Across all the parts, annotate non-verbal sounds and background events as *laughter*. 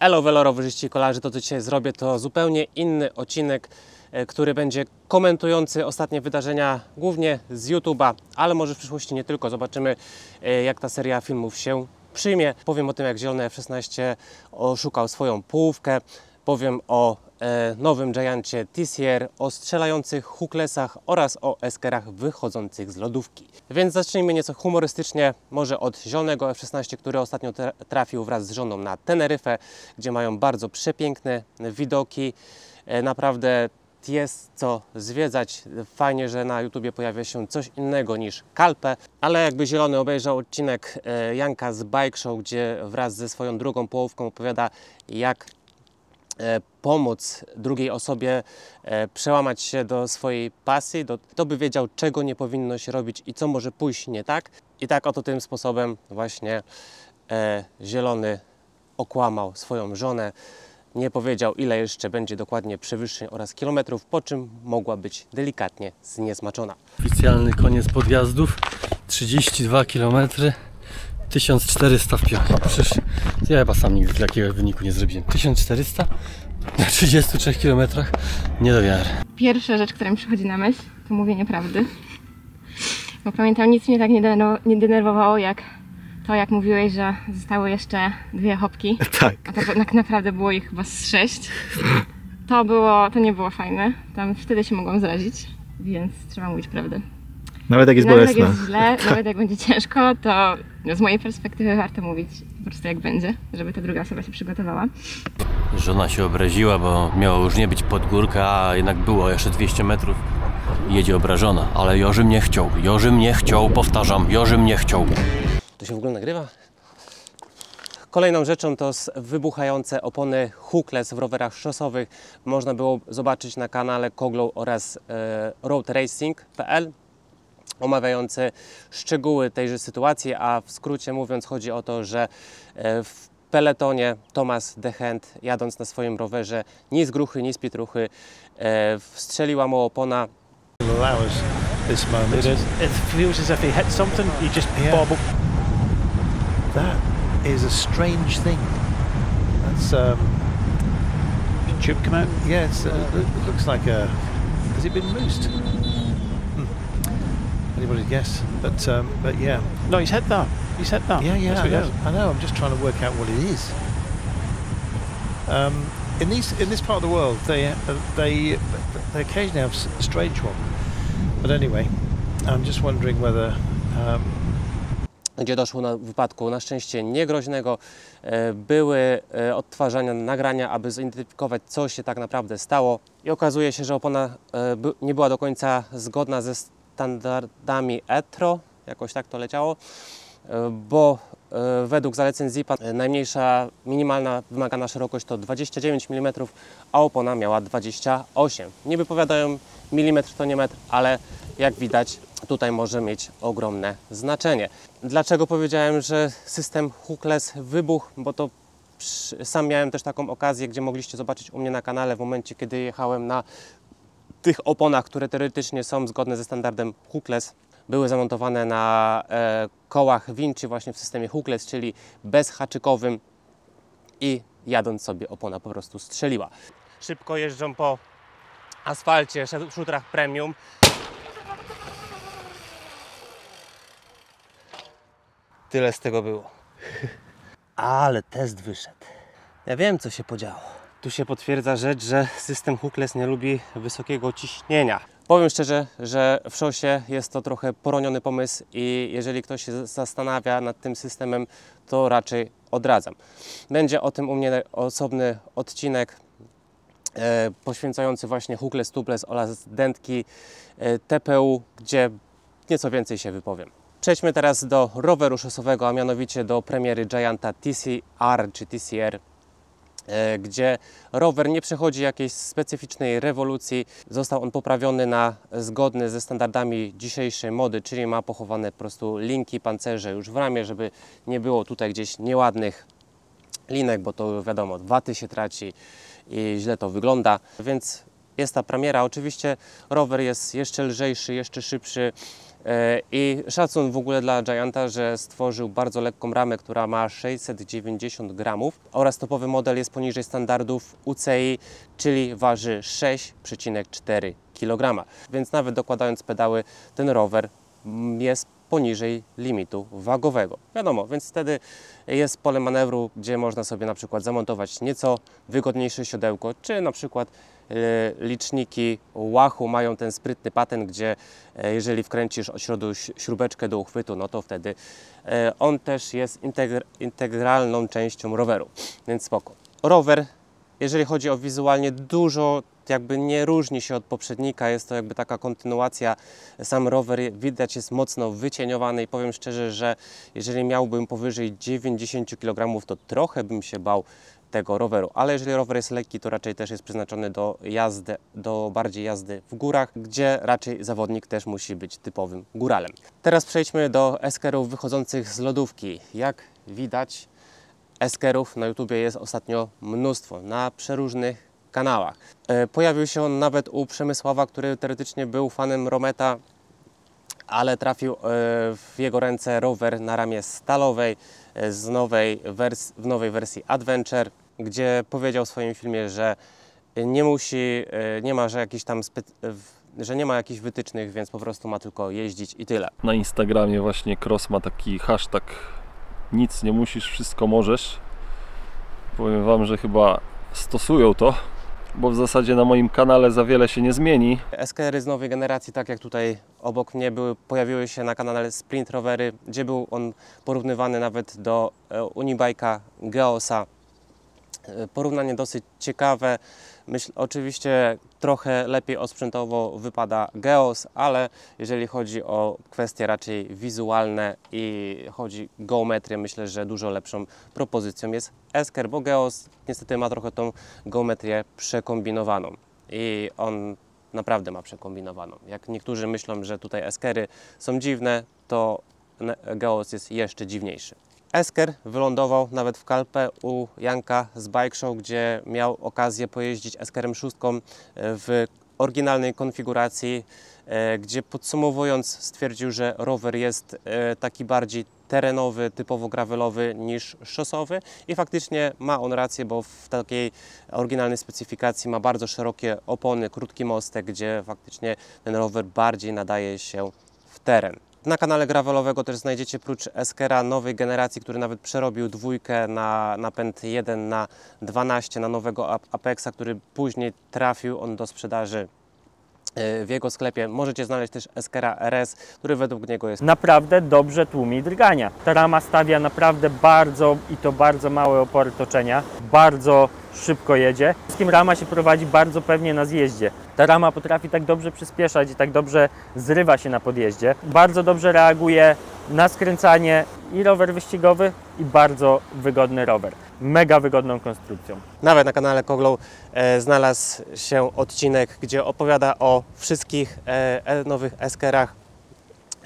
Elo Velo rowerzyści i kolarzy, to co dzisiaj zrobię to zupełnie inny odcinek, e, który będzie komentujący ostatnie wydarzenia głównie z YouTube'a, ale może w przyszłości nie tylko. Zobaczymy e, jak ta seria filmów się przyjmie. Powiem o tym jak zielony F16 oszukał swoją połówkę. Powiem o e, nowym Giancie TCR, o strzelających hooklesach oraz o eskerach wychodzących z lodówki. Więc zacznijmy nieco humorystycznie, może od zielonego F16, który ostatnio tra- trafił wraz z żoną na Teneryfę, gdzie mają bardzo przepiękne widoki. E, naprawdę jest co zwiedzać. Fajnie, że na YouTubie pojawia się coś innego niż Kalpę, ale jakby Zielony obejrzał odcinek e, Janka z Bike Show, gdzie wraz ze swoją drugą połówką opowiada jak pomóc drugiej osobie e, przełamać się do swojej pasji, do, to by wiedział, czego nie powinno się robić i co może pójść nie tak. I tak oto tym sposobem właśnie e, Zielony okłamał swoją żonę. Nie powiedział, ile jeszcze będzie dokładnie przewyższeń oraz kilometrów, po czym mogła być delikatnie zniesmaczona. Oficjalny koniec podjazdów 32 km 1400 w pionie. Przecież ja chyba sam nigdy takiego wyniku nie zrobiłem. 1400 na 33 km nie do wiary. Pierwsza rzecz, która mi przychodzi na myśl, to mówienie prawdy. Bo pamiętam, nic mnie tak nie, denerwowało, jak to, jak mówiłeś, że zostały jeszcze dwie hopki, *laughs* Tak. a tak tak naprawdę było ich chyba z sześć. To było, to nie było fajne. Tam wtedy się mogłam zrazić, więc trzeba mówić prawdę. Nawet jak jest nawet jak jest źle, *laughs* nawet jak będzie ciężko, to z mojej perspektywy warto mówić po prostu jak będzie, żeby ta druga osoba się przygotowała. Żona się obraziła, bo miało już nie być pod górkę, a jednak było jeszcze 200 metrów. Jedzie obrażona, ale Jorzy mnie chciał, Jorzy mnie chciał, powtarzam, Jorzy mnie chciał. To się w ogóle nagrywa? Kolejną rzeczą to wybuchające opony hookless w rowerach szosowych. Można było zobaczyć na kanale Koglow oraz e, roadracing.pl omawiające szczegóły tejże sytuacji, a w skrócie mówiąc chodzi o to, że e, w peletonie Thomas Dechent jadąc na swoim rowerze ni z gruchy, ni z pietruchy e, strzeliła mu opona this moment. It is. It feels as if he hit something. You just Yeah. bobble. That is a strange thing. That's um, Did tube come out? yeah. Uh, it looks like a. Has it been moosed? Anybody's guess, but um, but yeah, No, he's hit that. He's hit that. yeah, yeah. I know. I know. I'm just trying to work out what it is. Um, in these in this part of the world, they uh, they they occasionally have a strange one. But anyway, I'm just wondering whether um, gdzie doszło na wypadku na szczęście niegroźnego. E, Były e, odtwarzania nagrania, aby zidentyfikować, co się tak naprawdę stało. I okazuje się, że opona e, nie była do końca zgodna ze standardami ETRO, jakoś tak to leciało, e, bo e, według zaleceń ZIPA e, najmniejsza minimalna wymagana szerokość to 29 mm, a opona miała 28. Niby powiadają milimetr to nie metr, ale jak widać tutaj może mieć ogromne znaczenie. Dlaczego powiedziałem, że system hookless wybuchł? Bo to sam miałem też taką okazję, gdzie mogliście zobaczyć u mnie na kanale w momencie, kiedy jechałem na tych oponach, które teoretycznie są zgodne ze standardem hookless. Były zamontowane na e, kołach Vinci właśnie w systemie hookless, czyli bezhaczykowym i jadąc sobie opona po prostu strzeliła. Szybko jeżdżą po asfalcie, sz- szutrach premium. Tyle z tego było. *laughs* Ale test wyszedł. Ja wiem, co się podziało. Tu się potwierdza rzecz, że system hookless nie lubi wysokiego ciśnienia. Powiem szczerze, że w szosie jest to trochę poroniony pomysł i jeżeli ktoś się zastanawia nad tym systemem, to raczej odradzam. Będzie o tym u mnie osobny odcinek e, poświęcający właśnie hookless, tubeless oraz dętki e, TPU, gdzie nieco więcej się wypowiem. Przejdźmy teraz do roweru szosowego, a mianowicie do premiery Gianta TCR czy TCR, gdzie rower nie przechodzi jakiejś specyficznej rewolucji. Został on poprawiony na zgodny ze standardami dzisiejszej mody, czyli ma pochowane po prostu linki, pancerze już w ramię, żeby nie było tutaj gdzieś nieładnych linek, bo to wiadomo, waty się traci i źle to wygląda, więc jest ta premiera. Oczywiście rower jest jeszcze lżejszy, jeszcze szybszy, E, I szacun w ogóle dla Gianta, że stworzył bardzo lekką ramę, która ma 690 gramów oraz topowy model jest poniżej standardów UCI, czyli waży 6,4 kg. Więc nawet dokładając pedały, ten rower jest poniżej limitu wagowego. Wiadomo, więc wtedy jest pole manewru, gdzie można sobie na przykład zamontować nieco wygodniejsze siodełko, czy na przykład e, liczniki łachu mają ten sprytny patent, gdzie e, jeżeli wkręcisz od środu śrubeczkę do uchwytu, no to wtedy e, on też jest integr- integralną częścią roweru, więc spoko. Rower, jeżeli chodzi o wizualnie, dużo jakby nie różni się od poprzednika, jest to jakby taka kontynuacja. Sam rower widać jest mocno wycieniowany i powiem szczerze, że jeżeli miałbym powyżej 90 kg, to trochę bym się bał tego roweru, ale jeżeli rower jest lekki, to raczej też jest przeznaczony do jazdy, do bardziej jazdy w górach, gdzie raczej zawodnik też musi być typowym góralem. Teraz przejdźmy do eskerów wychodzących z lodówki. Jak widać, eskerów na YouTubie jest ostatnio mnóstwo, na przeróżnych kanałach. E, Pojawił się on nawet u Przemysława, który teoretycznie był fanem Rometa, ale trafił e, w jego ręce rower na ramię stalowej z nowej wers- w nowej wersji Adventure, gdzie powiedział w swoim filmie, że nie musi, e, nie ma, że jakiś tam spe- że nie ma jakichś wytycznych, więc po prostu ma tylko jeździć i tyle. na Instagramie właśnie Cross ma taki hashtag nic nie musisz, wszystko możesz. Powiem Wam, że chyba stosują to, bo w zasadzie na moim kanale za wiele się nie zmieni. SKR-y z nowej generacji, tak jak tutaj obok mnie były, pojawiły się na kanale Sprint Rowery, gdzie był on porównywany nawet do e, Unibike'a Geosa. E, Porównanie dosyć ciekawe. Myśl, oczywiście trochę lepiej osprzętowo wypada Geos, ale jeżeli chodzi o kwestie raczej wizualne i chodzi geometrię, myślę, że dużo lepszą propozycją jest Esker, bo Geos niestety ma trochę tą geometrię przekombinowaną i on naprawdę ma przekombinowaną. Jak niektórzy myślą, że tutaj Eskery są dziwne, to Geos jest jeszcze dziwniejszy. Esker wylądował nawet w Kalpę u Janka z Bike Show, gdzie miał okazję pojeździć Eskerem 6 w oryginalnej konfiguracji, e, gdzie podsumowując stwierdził, że rower jest e, taki bardziej terenowy, typowo gravelowy niż szosowy i faktycznie ma on rację, bo w takiej oryginalnej specyfikacji ma bardzo szerokie opony, krótki mostek, gdzie faktycznie ten rower bardziej nadaje się w teren. Na kanale gravelowego też znajdziecie prócz Eskera nowej generacji, który nawet przerobił dwójkę na napęd 1 na 12 na nowego Ap- Apexa, który później trafił on do sprzedaży e, w jego sklepie. Możecie znaleźć też Eskera RS, który według niego jest naprawdę dobrze tłumi drgania. Ta rama stawia naprawdę bardzo i to bardzo małe opory toczenia, bardzo szybko jedzie. Z kim rama się prowadzi bardzo pewnie na zjeździe. Ta rama potrafi tak dobrze przyspieszać i tak dobrze zrywa się na podjeździe. Bardzo dobrze reaguje na skręcanie i rower wyścigowy i bardzo wygodny rower. Mega wygodną konstrukcją. Nawet na kanale Koglow e, znalazł się odcinek, gdzie opowiada o wszystkich e, e, nowych Eskerach.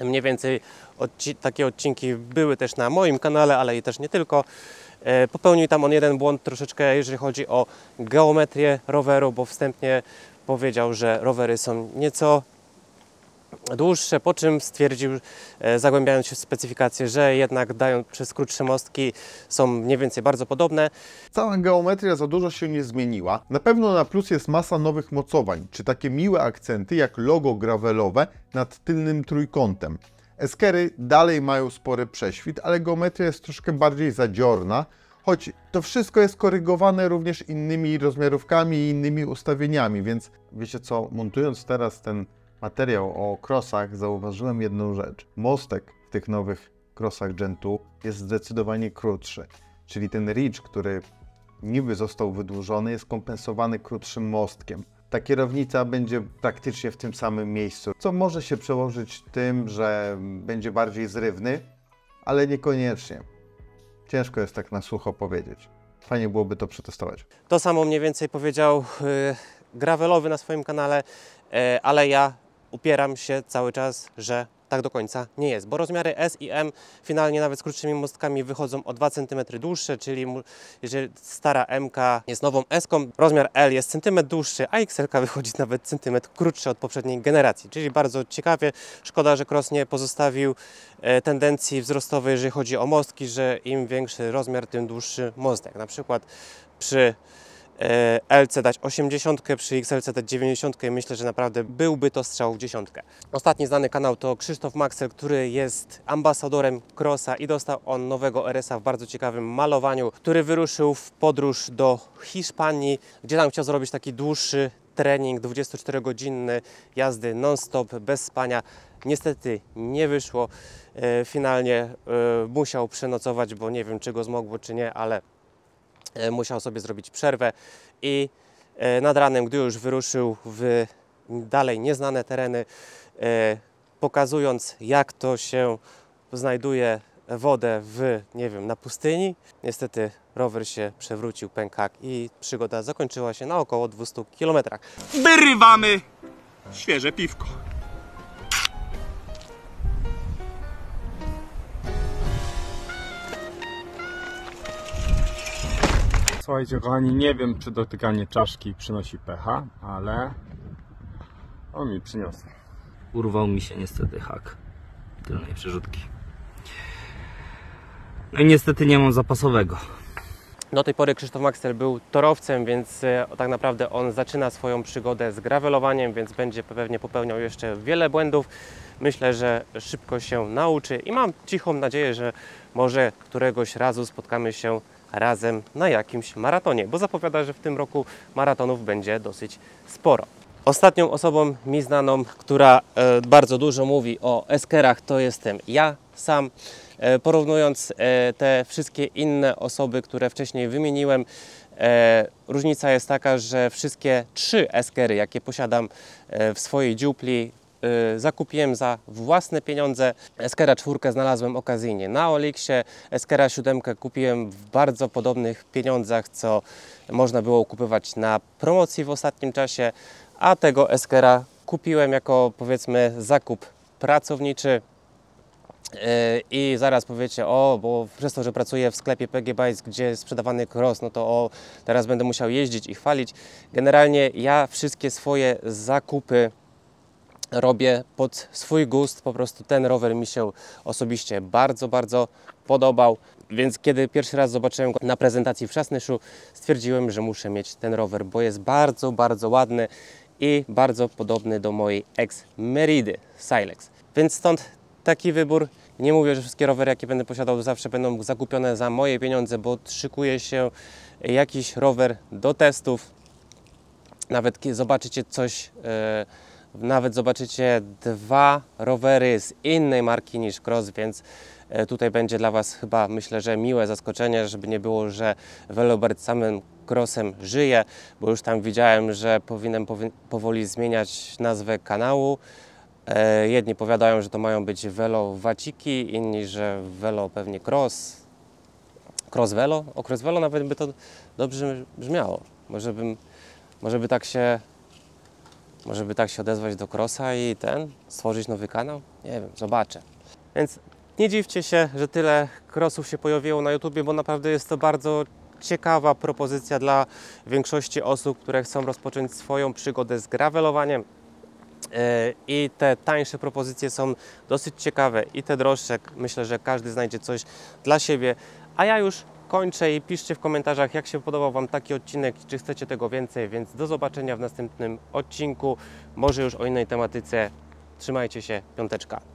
Mniej więcej odci- takie odcinki były też na moim kanale, ale i też nie tylko. E, popełnił tam on jeden błąd troszeczkę, jeżeli chodzi o geometrię roweru, bo wstępnie powiedział, że rowery są nieco dłuższe, po czym stwierdził, e, zagłębiając się w specyfikację, że jednak dają przez krótsze mostki są mniej więcej bardzo podobne. Cała geometria za dużo się nie zmieniła. Na pewno na plus jest masa nowych mocowań, czy takie miłe akcenty jak logo gravelowe nad tylnym trójkątem. Eskery dalej mają spory prześwit, ale geometria jest troszkę bardziej zadziorna, choć to wszystko jest korygowane również innymi rozmiarówkami i innymi ustawieniami, więc wiecie co, montując teraz ten materiał o crossach, zauważyłem jedną rzecz. Mostek w tych nowych crossach Gen 2 jest zdecydowanie krótszy. Czyli ten ridge, który niby został wydłużony, jest kompensowany krótszym mostkiem. Ta kierownica będzie praktycznie w tym samym miejscu, co może się przełożyć tym, że będzie bardziej zrywny, ale niekoniecznie. Ciężko jest tak na sucho powiedzieć. Fajnie byłoby to przetestować. To samo mniej więcej powiedział y, Gravelowy na swoim kanale, e, ale ja upieram się cały czas, że tak do końca nie jest, bo rozmiary S i M finalnie nawet z krótszymi mostkami wychodzą o 2 cm dłuższe, czyli jeżeli stara MK jest nową S, rozmiar L jest centymetr dłuższy, a XL wychodzi nawet centymetr krótszy od poprzedniej generacji, czyli bardzo ciekawie. Szkoda, że Cross nie pozostawił e, tendencji wzrostowej, jeżeli chodzi o mostki, że im większy rozmiar, tym dłuższy mostek. Na przykład przy LC dać 80, przy XLC dać 90 i myślę, że naprawdę byłby to strzał w dziesiątkę. Ostatni znany kanał to Krzysztof Maxel, który jest ambasadorem Crossa i dostał on nowego RS-a w bardzo ciekawym malowaniu, który wyruszył w podróż do Hiszpanii, gdzie tam chciał zrobić taki dłuższy trening 24-godzinny jazdy non-stop, bez spania. Niestety nie wyszło. E, Finalnie e, musiał przenocować, bo nie wiem, czy go zmogło, czy nie, ale e, musiał sobie zrobić przerwę i e, nad ranem, gdy już wyruszył w dalej nieznane tereny, e, pokazując jak to się znajduje wodę w, nie wiem, na pustyni, niestety rower się przewrócił, pękak i przygoda zakończyła się na około 200 km. Wyrywamy świeże piwko. Słuchajcie, kochani, nie wiem, czy dotykanie czaszki przynosi pecha, ale on mi przyniósł. Urwał mi się niestety hak tylnej przerzutki. No i niestety nie mam zapasowego. Do tej pory Krzysztof Maxel był torowcem, więc e, tak naprawdę on zaczyna swoją przygodę z gravelowaniem, więc będzie pewnie popełniał jeszcze wiele błędów. Myślę, że szybko się nauczy i mam cichą nadzieję, że może któregoś razu spotkamy się razem na jakimś maratonie, bo zapowiada, że w tym roku maratonów będzie dosyć sporo. Ostatnią osobą mi znaną, która e, bardzo dużo mówi o eskerach, to jestem ja sam. E, porównując e, te wszystkie inne osoby, które wcześniej wymieniłem, różnica jest taka, że wszystkie trzy eskery, jakie posiadam w swojej dziupli, zakupiłem za własne pieniądze. Eskera czwórkę znalazłem okazyjnie na Oliksie, Eskera siódemkę kupiłem w bardzo podobnych pieniądzach, co można było kupywać na promocji w ostatnim czasie, a tego Eskera kupiłem jako powiedzmy zakup pracowniczy. Yy, I zaraz powiecie, o, bo przez to, że pracuję w sklepie PG Bikes, gdzie jest sprzedawany cross, no to o, teraz będę musiał jeździć i chwalić. Generalnie ja wszystkie swoje zakupy robię pod swój gust. Po prostu ten rower mi się osobiście bardzo, bardzo podobał. Więc kiedy pierwszy raz zobaczyłem go na prezentacji w Szasnyszu, stwierdziłem, że muszę mieć ten rower, bo jest bardzo, bardzo ładny i bardzo podobny do mojej ex-Meridy Silex. Więc stąd taki wybór. Nie mówię, że wszystkie rowery, jakie będę posiadał, zawsze będą zakupione za moje pieniądze, bo szykuje się jakiś rower do testów. Nawet zobaczycie coś, e, nawet zobaczycie dwa rowery z innej marki niż Cross, więc e, tutaj będzie dla Was chyba myślę, że miłe zaskoczenie, żeby nie było, że Velobird samym Crossem żyje, bo już tam widziałem, że powinienem powi- powoli zmieniać nazwę kanału. E, jedni powiadają, że to mają być Velo Waciki, inni, że Velo pewnie Cross. Cross Velo? O Cross Velo nawet by to dobrze brzmiało. Może bym, może by tak się może by tak się odezwać do Crossa i ten, stworzyć nowy kanał? Nie wiem, zobaczę. Więc nie dziwcie się, że tyle Crossów się pojawiło na YouTubie, bo naprawdę jest to bardzo ciekawa propozycja dla większości osób, które chcą rozpocząć swoją przygodę z gravelowaniem. Yy, I te tańsze propozycje są dosyć ciekawe i te droższe. Myślę, że każdy znajdzie coś dla siebie. A ja już kończę i piszcie w komentarzach, jak się podobał Wam taki odcinek, czy chcecie tego więcej, więc do zobaczenia w następnym odcinku, może już o innej tematyce. Trzymajcie się, piąteczka.